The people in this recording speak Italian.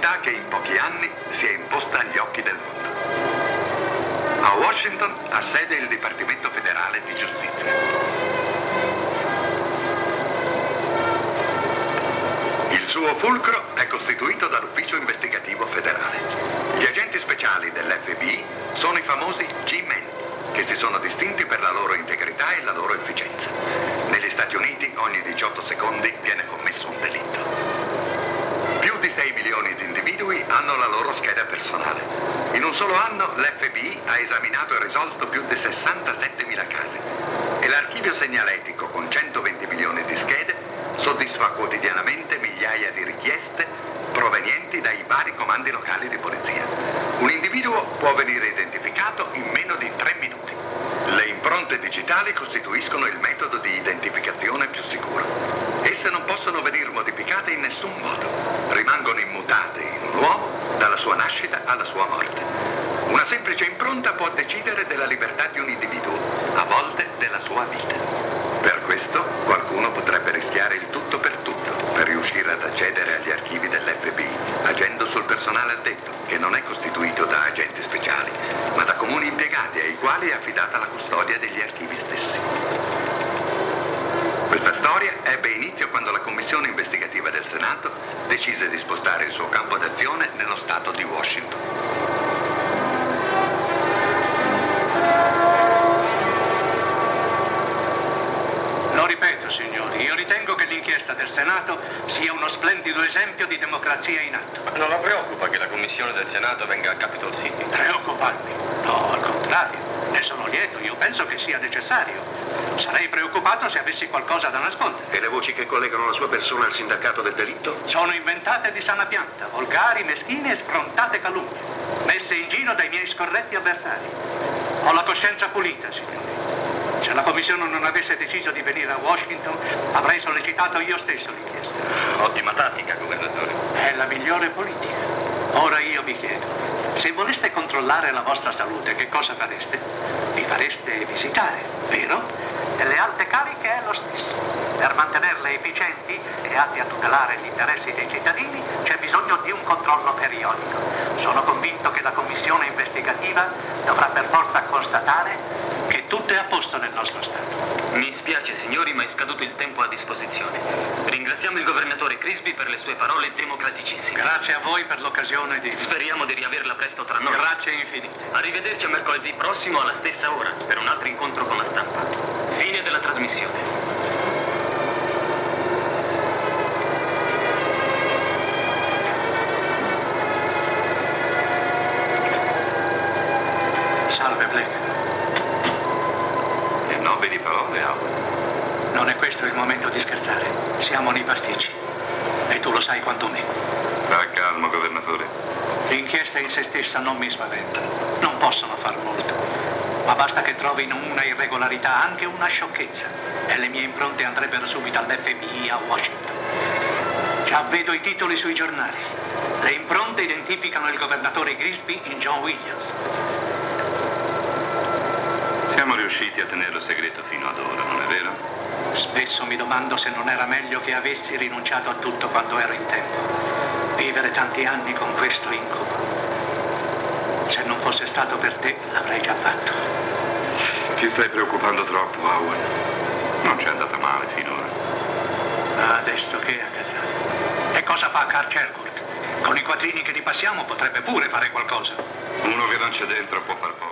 società che in pochi anni si è imposta agli occhi del mondo. A Washington ha sede il Dipartimento federale di giustizia. Il suo fulcro è costituito dall'Ufficio investigativo federale. Gli agenti speciali dell'FBI sono i famosi G-Men, che si sono distinti per la loro integrità e la loro efficienza. Negli Stati Uniti ogni 18 secondi viene commesso un delitto. Più di 6 hanno la loro scheda personale. In un solo anno l'FBI ha esaminato e risolto più di 67.000 casi. E l'archivio segnaletico con 120 milioni di schede soddisfa quotidianamente migliaia di richieste provenienti dai vari comandi locali di polizia. Un individuo può venire identificato in meno di tre minuti. Le impronte digitali costituiscono il metodo di identificazione più sicuro. Esse non possono venire modificate in nessun modo. Rimangono immutate in un uomo dalla sua nascita alla sua morte. Una semplice impronta può decidere della libertà di un individuo, a volte della sua vita. Per questo qualcuno potrebbe rischiare il tutto per tutto per riuscire ad accedere agli archivi dell'FBI, agendo sul personale addetto, che non è costituito da agenti speciali, ma da comuni impiegati ai quali è affidata la custodia degli archivi stessi. Questa storia ebbe inizio quando la Commissione investigativa Senato decise di spostare il suo campo d'azione nello stato di Washington. Lo ripeto, signori, io ritengo che l'inchiesta del Senato sia uno splendido esempio di democrazia in atto. Non la preoccupa che la commissione del Senato venga a Capitol City? Preoccuparmi? No, al contrario. Ne sono lieto, io penso che sia necessario. Sarei preoccupato se avessi qualcosa da nascondere. E le voci che collegano la sua persona al sindacato del delitto? Sono inventate di sana pianta, volgari, meschine e sfrontate calunnie, messe in giro dai miei scorretti avversari. Ho la coscienza pulita, signori. Se la commissione non avesse deciso di venire a Washington, avrei sollecitato io stesso l'inchiesta. Ottima tattica, governatore. È la migliore politica. Ora io vi chiedo, se voleste controllare la vostra salute, che cosa fareste? Vi fareste visitare, vero? E le alte cariche è lo stesso. Per mantenerle efficienti e atti a tutelare gli interessi dei cittadini c'è bisogno di un controllo periodico. Sono convinto che la commissione investigativa dovrà per forza constatare che tutto è a posto nel nostro Stato. Mi spiace, signori, ma è scaduto il tempo a disposizione. Ringraziamo il governatore Crisby per le sue parole democraticissime. Grazie a voi per l'occasione di... Speriamo di riaverla presto tra noi. Grazie infinite. Arrivederci a mercoledì prossimo alla stessa ora per un altro incontro con la stampa. Fine della trasmissione. Salve, Blake. E non vedi parole, Howard. Non è questo il momento di scherzare. Siamo nei pasticci. E tu lo sai quanto me. Sta calmo, governatore. L'inchiesta in se stessa non mi spaventa. Non possono far molto. Ma basta che trovino una irregolarità, anche una sciocchezza. E le mie impronte andrebbero subito all'FBI a Washington. Già vedo i titoli sui giornali. Le impronte identificano il governatore Grisby in John Williams. Riusciti a tenerlo segreto fino ad ora, non è vero? Spesso mi domando se non era meglio che avessi rinunciato a tutto quando ero in tempo. Vivere tanti anni con questo incubo. Se non fosse stato per te, l'avrei già fatto. Ti stai preoccupando troppo, Howard. Non ci è andata male finora. Ma adesso che accadrà? E cosa fa Carl Chercourt? Con i quattrini che ti passiamo potrebbe pure fare qualcosa. Uno che non c'è dentro può far poco.